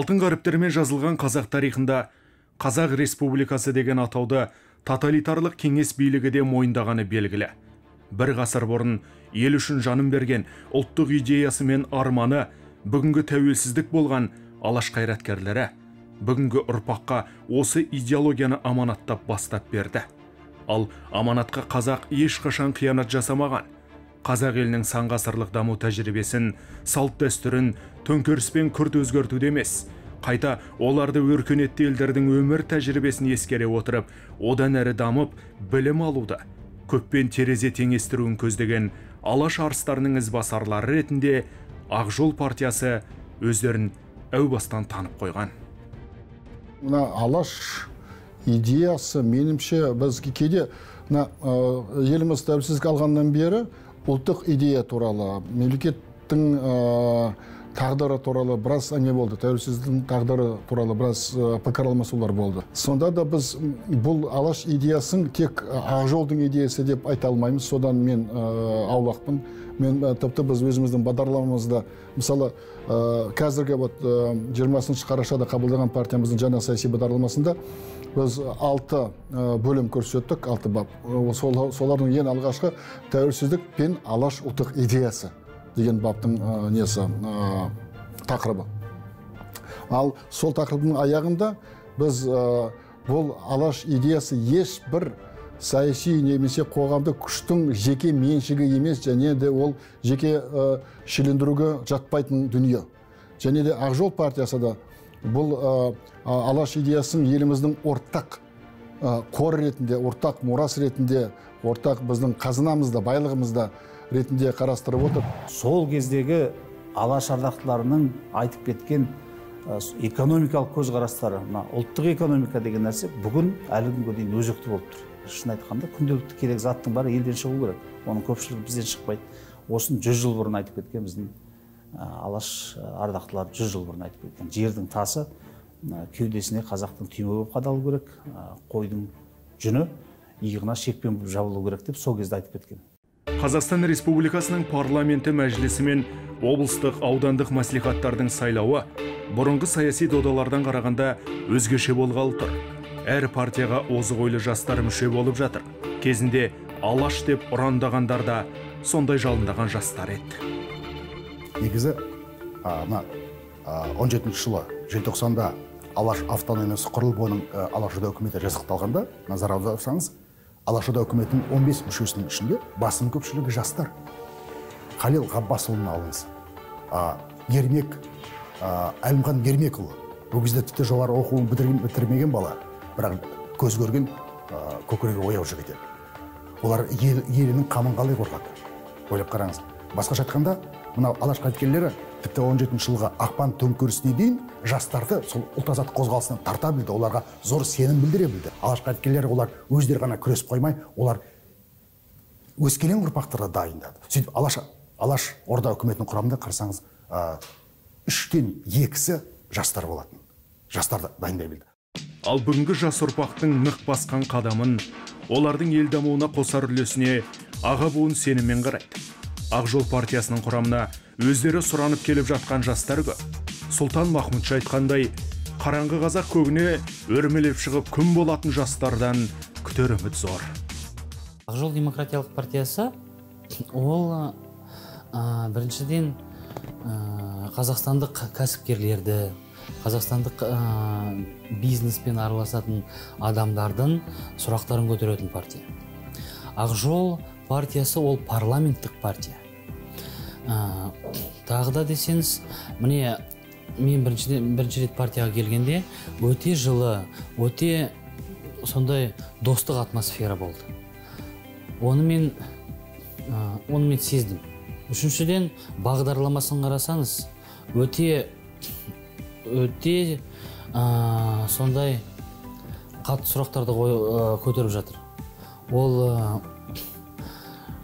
алтын қаріптермен жазылған қазақ тарихында қазақ республикасы деген атауды тоталитарлық кеңес билігі де мойындағаны белгілі. Бір ғасыр бұрын ел үшін жанын берген ұлттық идеясы мен арманы бүгінгі тәуелсіздік болған алаш қайраткерлері бүгінгі ұрпаққа осы идеологияны аманаттап бастап берді. Ал аманатқа қазақ ешқашан қиянат жасамаған. Қазақ елінің сан ғасырлық даму тәжірибесін салт дәстүрін төңкеріспен күрт өзгертуде емес қайта оларды өркениетті елдердің өмір тәжірибесін ескере отырып одан әрі дамып білім алуды көппен терезе теңестіруін көздеген алаш арыстарының ізбасарлары ретінде ақжол партиясы өздерін әу бастан танып қойған. Мына алаш идеясы меніңше біз кейде мына еліміз тәуелсіздік алғаннан бері ұлттық идея туралы мемлекеттің тағдыры туралы біраз әңгіме болды. Тәуелсіздіктің тағдыры туралы біраз пікір алмасулар болды. Сонда да біз бұл алаш идеясын тек ақжолдың идеясы деп айта алмаймыз. Содан мен аулақпын. Мен тіпті біз өзіміздің бағдарламамызда мысалы қазіргі вот жиырмасыншы қарашада қабылдаған партиямыздың жаңа саяси бағдарламасында біз алты бөлім көрсеттік алты бап. Солардың ең алғашқы тәуелсіздік пен алаш ұлттық идеясы. Деген баптың несі тақырыбы. Ал сол тақырыптың аяғында біз бұл алаш идеясы ешбір саяси немесе қоғамдық күштің жеке меншігі емес және де ол жеке шилендіруге жатпайтын дүние. Және де ақжол партиясы да бұл алаш идеясын еліміздің ортақ қор ретінде ортақ мұрас ретінде ортақ біздің қазынамызда байлығымызда ретінде қарастырып отыр. Сол кездегі алаш ардақтыларының айтып кеткен экономикалық көзқарастары мына ұлттық экономика деген нәрсе бүгін әлі күнге дейін өзекті болып тұр. Шын айтқанда күнделікті керек заттың бәрі елден шығу керек. Оның көпшілігі бізден шықпайды. Осыны жүз жыл бұрын айтып кеткен біздің алаш ардақтылары жүз жыл бұрын айтып кеткен. Жердің тасы кеудесіне қазақтың түйме болып қадалу керек қойдың жүні иығына шекпен болып жабылу керек деп сол кезде айтып кеткен. Қазақстан республикасының парламенті мәжілісі мен облыстық аудандық мәслихаттардың сайлауы бұрынғы саяси додалардан қарағанда өзгеше болғалы тұр. Әр партияға озық ойлы жастар мүше болып жатыр. Кезінде алаш деп ұрандағандар да сондай жалындаған жастар еді. Негізі мына он жетінші жылы желтоқсанда алаш автономиясы құрылып оның алашорда үкіметі жасақталғанда назар аударсаңыз алашорда үкіметінің 15 мүшесінің ішінде басым көпшілігі жастар. Халел ғаббасұлын алыңыз. Ермек әлімхан ермекұлы. Бұл кезде тіпті жоғары оқуын бітірмеген бала. Бірақ көз көрген көкірегі ояу жігіт еді. Олар елінің қамын қалай қорғады? Ойлап қараңыз. Басқаша айтқанда мынау алаш қайраткерлері тіпті он жетінші жылғы ақпан төңкерісіне дейін жастарды сол ұлт азаттық қозғалысына тарта білді оларға зор сенім білдіре білді. Алаш қайраткерлері олар өздері ғана күресіп қоймай олар өскелең ұрпақтарды дайындады. Сөйтіп алаш алаш орда үкіметінің құрамында қарасаңыз үштен екісі жастар болатын. Жастарды дайындай білді. Ал бүгінгі жас ұрпақтың нық басқан қадамын олардың ел дамуына қосар үлесіне аға буын сеніммен қарайды. Ақжол партиясының құрамына өздері сұранып келіп жатқан жастар көп. Сұлтан махмұтша айтқандай қараңғы қазақ көгіне өрмелеп шығып күн болатын жастардан күтер үміт зор. Ақжол демократиялық партиясы ол біріншіден қазақстандық кәсіпкерлерді қазақстандық бизнеспен араласатын адамдардың сұрақтарын көтеретін партия. Ақжол партиясы ол парламенттік партия. Тағы да десеңіз міне мен біріншіден бірінші рет партияға келгенде өте жылы өте сондай достық атмосфера болды. Оны мен оны мен сездім. Үшіншіден бағдарламасын қарасаңыз өте өте сондай қатты сұрақтарды көтеріп жатыр. Ол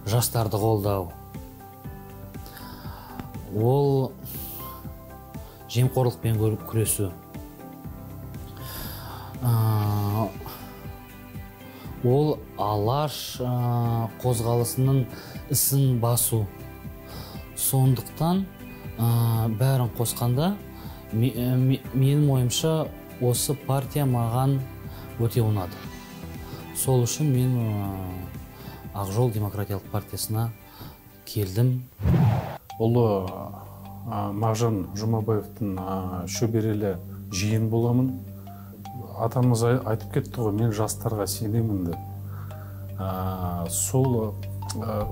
жастарды қолдау ол жемқорлықпен күресу. Ол алаш қозғалысының ісін басу. Сондықтан бәрін қосқанда ме- ме- менің ойымша осы партия маған өте ұнады. Сол үшін мен ә, ақжол демократиялық партиясына келдім. Ұлы а, мағжан жұмабаевтың а, шөберелі жиен боламын. Атамыз ай- айтып кетті ғой мен жастарға сенемін деп. А, сол а,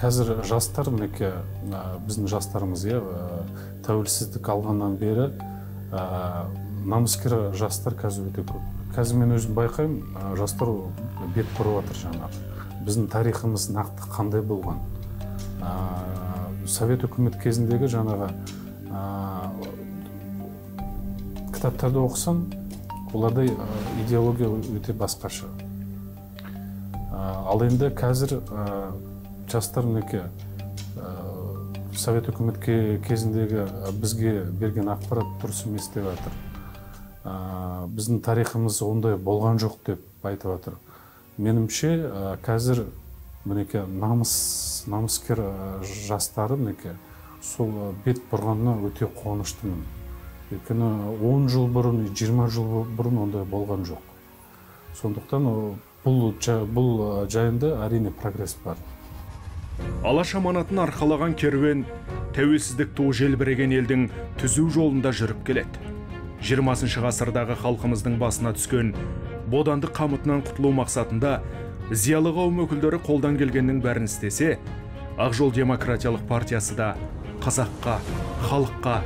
қазір жастар мінекей а, біздің жастарымыз иә а, тәуелсіздік алғаннан бері а, намыскер жастар қазір өте көп. Қазір мен өзім байқаймын а, жастар бет бұрып жатыр жаңағы. Біздің тарихымыз нақты қандай болған. Совет үкімет кезіндегі жаңағы кітаптарды оқысаң оларда идеология өте басқаша. Ал енді қазір жастар мінекей совет үкімет ке- кезіндегі бізге берген ақпарат дұрыс емес деп жатыр А, біздің тарихымыз ондай болған жоқ деп айтып жатыр меніңше а, қазір мінекей намыс намыскер жастары мінекей сол бет бұрғанына өте қуаныштымын. Өйткені 10 жыл бұрын 20 жыл бұрын ондай болған жоқ. Сондықтан бұл бұл жайында әрине прогресс бар. Алаш аманатын арқалаған керуен тәуелсіздік туы желбіреген елдің түзу жолында жүріп келеді. 20 ғасырдағы халқымыздың басына түскен бодандық қамытынан құтылу мақсатында зиялы қауым өкілдері қолдан келгеннің бәрін істесе ақжол демократиялық партиясы да қазаққа халыққа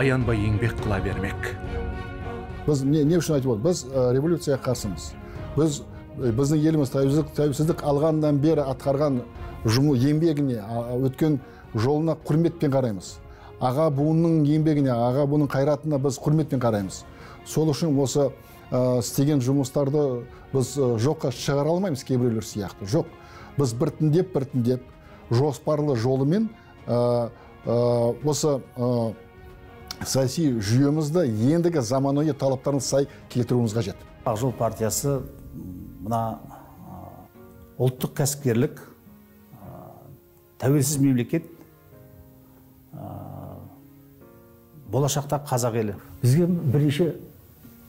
аянбай еңбек қыла бермек. Біз не, не үшін айтып отырмыз? Біз ә, революцияға қарсымыз. Біз біздің еліміз тәуелсіздік тәуелсіздік алғаннан бері атқарған жұмы еңбегіне өткен жолына құрметпен қараймыз. Аға буынның еңбегіне аға буынның қайратына біз құрметпен қараймыз. Сол үшін осы істеген жұмыстарды біз ә, жоққа шығара алмаймыз кейбіреулер сияқты. Жоқ. Біз біртіндеп біртіндеп жоспарлы жолымен ә, ә, осы ә, саяси жүйемізді ендігі заманауи талаптарына сай келтіруіміз қажет. Ақжол партиясы мына а, ұлттық кәсіпкерлік тәуелсіз мемлекет болашақта қазақ елі. Бізге бірінші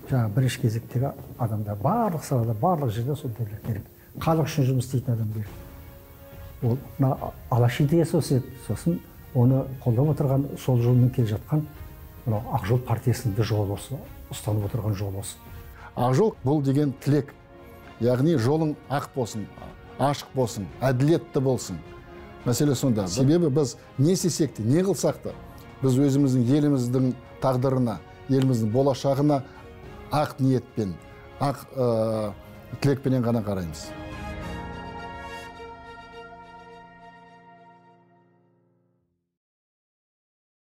жаңағы бірінші кезектегі адамдар барлық салада барлық жерде сондайлар керек. Халық үшін жұмыс істейтін адам керек. Ол мына алаш идеясы осы еді сосын оны қолдап отырған сол жолмен келе жатқан мынау ақжол партиясының да жолы осы ұстанып отырған жолы осы ақжол бұл деген тілек. Яғни жолың ақ болсын ашық болсын әділетті болсын. Мәселе сонда. Себебі біз не істесек те не қылсақ та біз өзіміздің еліміздің тағдырына еліміздің болашағына ақ ниетпен ақ ә, тілекпенен ғана қараймыз.